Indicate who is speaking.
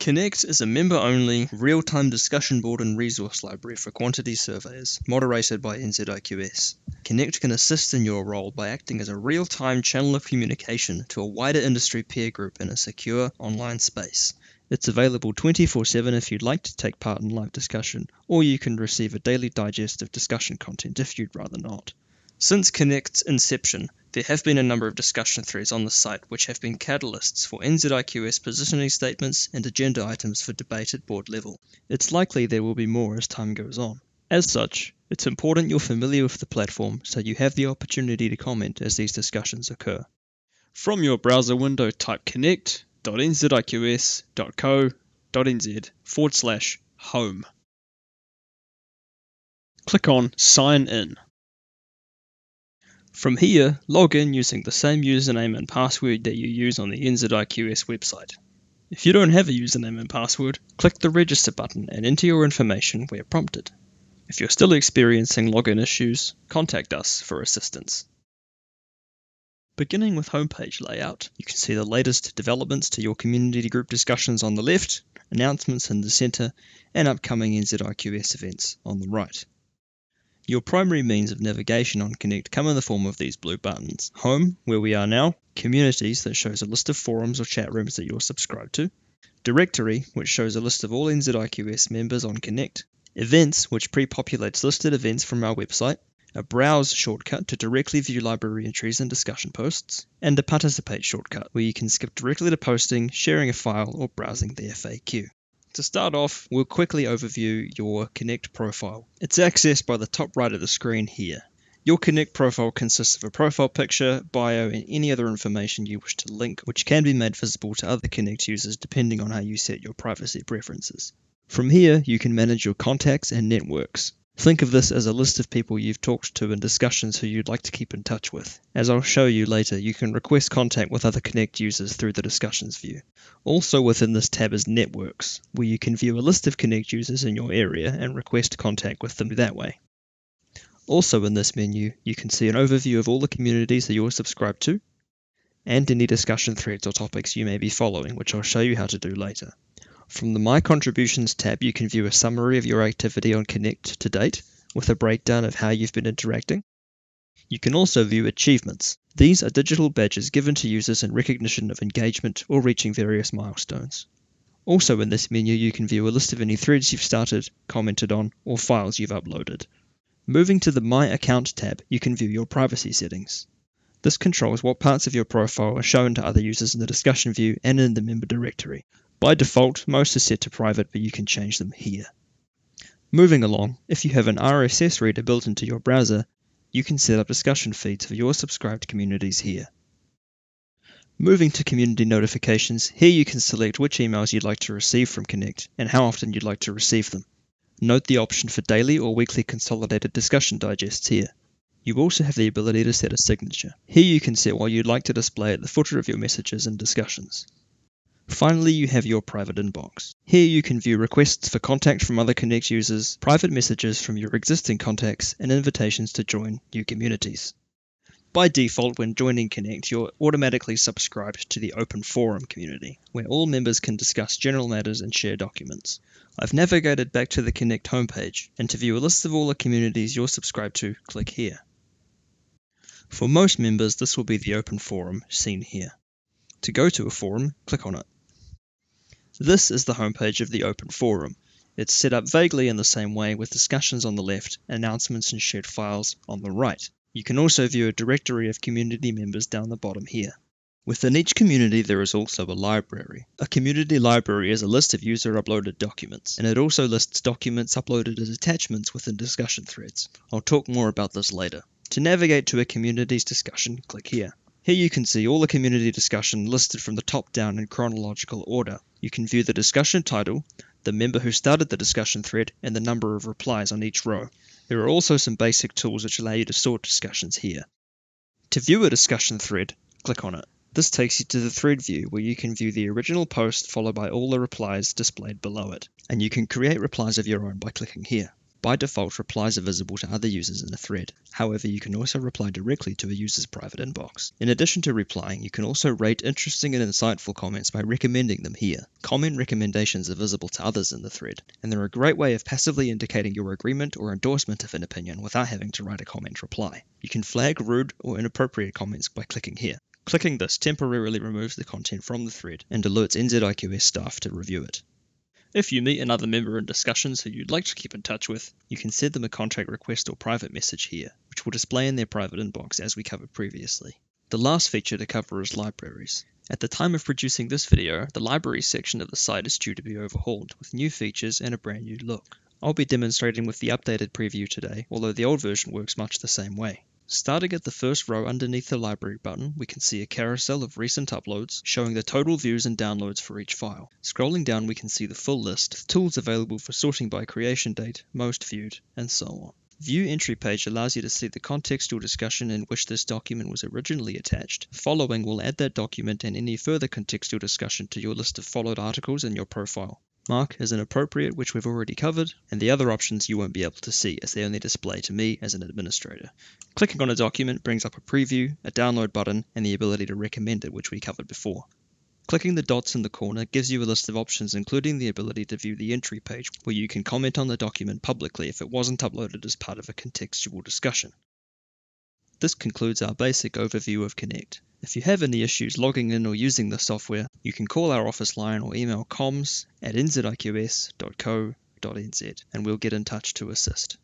Speaker 1: Connect is a member-only, real-time discussion board and resource library for quantity surveyors, moderated by NZIQS. Connect can assist in your role by acting as a real-time channel of communication to a wider industry peer group in a secure online space. It's available 24-7 if you'd like to take part in live discussion, or you can receive a daily digest of discussion content if you'd rather not. Since Connect's inception, there have been a number of discussion threads on the site which have been catalysts for NZIQS positioning statements and agenda items for debate at board level. It's likely there will be more as time goes on. As such, it's important you're familiar with the platform so you have the opportunity to comment as these discussions occur. From your browser window, type connect.nziqs.co.nz forward slash home. Click on Sign In. From here, log in using the same username and password that you use on the NZIQS website. If you don't have a username and password, click the register button and enter your information where prompted. If you're still experiencing login issues, contact us for assistance. Beginning with homepage layout, you can see the latest developments to your community group discussions on the left, announcements in the centre, and upcoming NZIQS events on the right. Your primary means of navigation on Connect come in the form of these blue buttons. Home, where we are now, Communities, that shows a list of forums or chat rooms that you're subscribed to, Directory, which shows a list of all NZIQS members on Connect, Events, which pre-populates listed events from our website, a Browse shortcut to directly view library entries and discussion posts, and a Participate shortcut, where you can skip directly to posting, sharing a file, or browsing the FAQ. To start off, we'll quickly overview your Connect profile. It's accessed by the top right of the screen here. Your Connect profile consists of a profile picture, bio, and any other information you wish to link, which can be made visible to other Connect users depending on how you set your privacy preferences. From here, you can manage your contacts and networks. Think of this as a list of people you've talked to in discussions who you'd like to keep in touch with. As I'll show you later, you can request contact with other Connect users through the Discussions view. Also within this tab is Networks, where you can view a list of Connect users in your area and request contact with them that way. Also in this menu, you can see an overview of all the communities that you're subscribed to, and any discussion threads or topics you may be following, which I'll show you how to do later. From the My Contributions tab, you can view a summary of your activity on Connect to date, with a breakdown of how you've been interacting. You can also view achievements. These are digital badges given to users in recognition of engagement or reaching various milestones. Also in this menu, you can view a list of any threads you've started, commented on, or files you've uploaded. Moving to the My Account tab, you can view your privacy settings. This controls what parts of your profile are shown to other users in the discussion view and in the member directory. By default, most are set to private, but you can change them here. Moving along, if you have an RSS reader built into your browser, you can set up discussion feeds for your subscribed communities here. Moving to community notifications, here you can select which emails you'd like to receive from Connect and how often you'd like to receive them. Note the option for daily or weekly consolidated discussion digests here. You also have the ability to set a signature. Here you can set what you'd like to display at the footer of your messages and discussions. Finally, you have your private inbox. Here you can view requests for contact from other Connect users, private messages from your existing contacts, and invitations to join new communities. By default, when joining Connect, you're automatically subscribed to the Open Forum community, where all members can discuss general matters and share documents. I've navigated back to the Connect homepage, and to view a list of all the communities you're subscribed to, click here. For most members, this will be the Open Forum, seen here. To go to a forum, click on it. This is the homepage of the Open Forum. It's set up vaguely in the same way with discussions on the left, announcements and shared files on the right. You can also view a directory of community members down the bottom here. Within each community there is also a library. A community library is a list of user uploaded documents, and it also lists documents uploaded as attachments within discussion threads. I'll talk more about this later. To navigate to a community's discussion, click here. Here you can see all the community discussion listed from the top down in chronological order. You can view the discussion title, the member who started the discussion thread, and the number of replies on each row. There are also some basic tools which allow you to sort discussions here. To view a discussion thread, click on it. This takes you to the thread view where you can view the original post followed by all the replies displayed below it. And you can create replies of your own by clicking here. By default, replies are visible to other users in a thread. However, you can also reply directly to a user's private inbox. In addition to replying, you can also rate interesting and insightful comments by recommending them here. Comment recommendations are visible to others in the thread, and they're a great way of passively indicating your agreement or endorsement of an opinion without having to write a comment reply. You can flag rude or inappropriate comments by clicking here. Clicking this temporarily removes the content from the thread and alerts NZIQS staff to review it. If you meet another member in discussions who you'd like to keep in touch with, you can send them a contact request or private message here, which will display in their private inbox as we covered previously. The last feature to cover is libraries. At the time of producing this video, the library section of the site is due to be overhauled with new features and a brand new look. I'll be demonstrating with the updated preview today, although the old version works much the same way. Starting at the first row underneath the library button, we can see a carousel of recent uploads showing the total views and downloads for each file. Scrolling down we can see the full list, tools available for sorting by creation date, most viewed, and so on. View entry page allows you to see the contextual discussion in which this document was originally attached. Following will add that document and any further contextual discussion to your list of followed articles in your profile. Mark as inappropriate, which we've already covered, and the other options you won't be able to see as they only display to me as an administrator. Clicking on a document brings up a preview, a download button, and the ability to recommend it, which we covered before. Clicking the dots in the corner gives you a list of options including the ability to view the entry page, where you can comment on the document publicly if it wasn't uploaded as part of a contextual discussion. This concludes our basic overview of Connect. If you have any issues logging in or using the software, you can call our office line or email comms at nziqs.co.nz and we'll get in touch to assist.